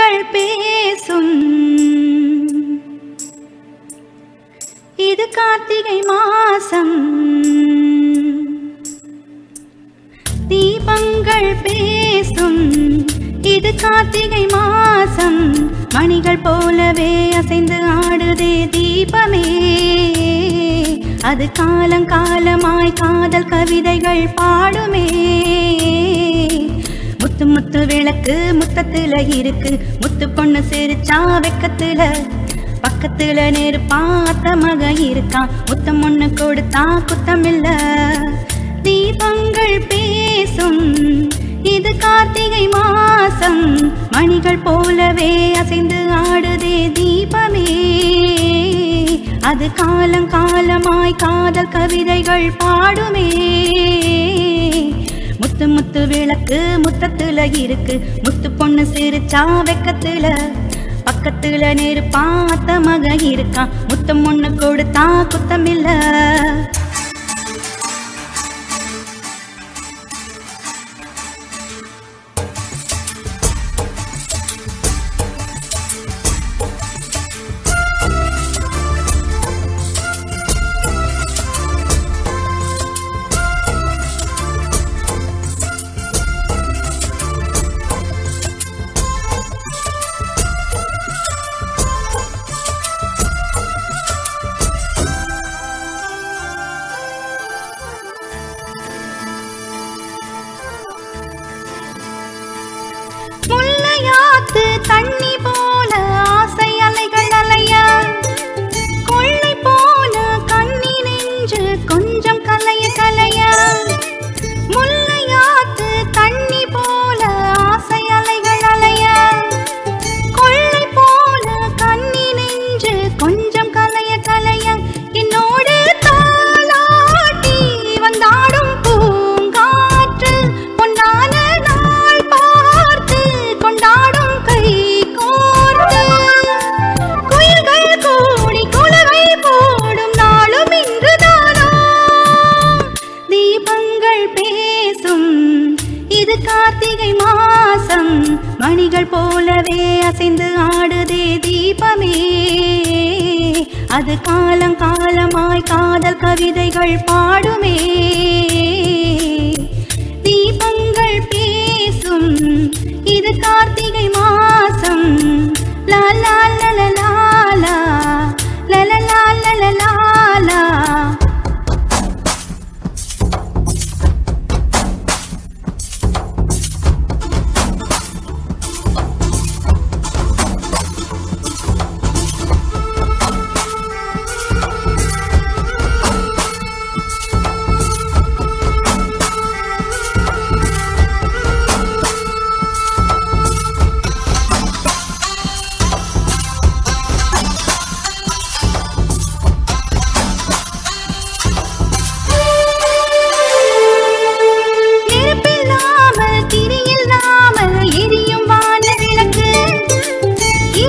தீபங்கள் பேசும். இது கார்த்திகை மாசம். தீபங்கள் பேசும். இது கார்த்திகை மாசம். மணிகள் போலவே அசைந்து ஆடுதே தீபமே. அது காலங்காலமாய் காதல் கவிதைகள் பாடுமே. முத்து முத்து விளக்கு முத்தத்துல இருக்கு. முத்து பொண்ணு சிரிச்சா வெக்கத்துல. பக்கத்துல நேரு பார்த்த மக இருக்கான் முத்தம் ஒண்ணு கொடுத்தா குத்தமில்ல. தீபங்கள் பேசும் இது கார்த்திகை மாசம். மணிகள் போலவே அசைந்து ஆடுதே தீபமே. அது காலம் காலமாய் காதல் கவிதைகள் பாடுமே. முத்து முத்து விளக்கு முத்தத்துல இருக்கு. முத்து பொண்ணு சிரிச்சா வெக்கத்துல. பக்கத்துல நெருப்பாத்த மக இருக்கான் முத்தம் ஒண்ணு கொடுத்தா குத்தமில்ல. கார்த்திகை மாசம் மணிகள் போலவே அசைந்து ஆடுதே தீபமே. அது காலம் காலமாய் காதல் கவிதைகள் பாடுமே.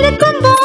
baile con vos.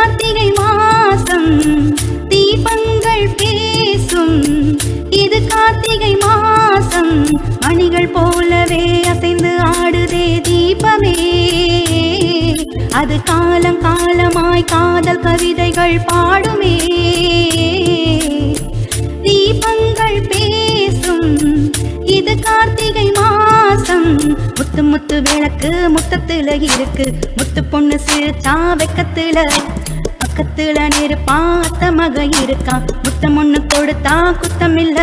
கார்த்திகை மாசம் தீபங்கள் பேசும். இது கார்த்திகை மாசம் மணிகள் போலவே அசைந்து ஆடுதே தீபமே. அது காலம் காலமாய் காதல் கவிதைகள் பாடுமே. தீபங்கள் பேசும் இது கார்த்திகை மாசம். முத்து முத்து விளக்கு முத்தத்துல இருக்கு. முத்து பொண்ணு சிரிச்சா வெக்கத்துல. பக்கத்துல நேரு பார்த்த மக இருக்கா? முத்தம் ஒண்ணு கொடுத்தா குத்தமில்ல.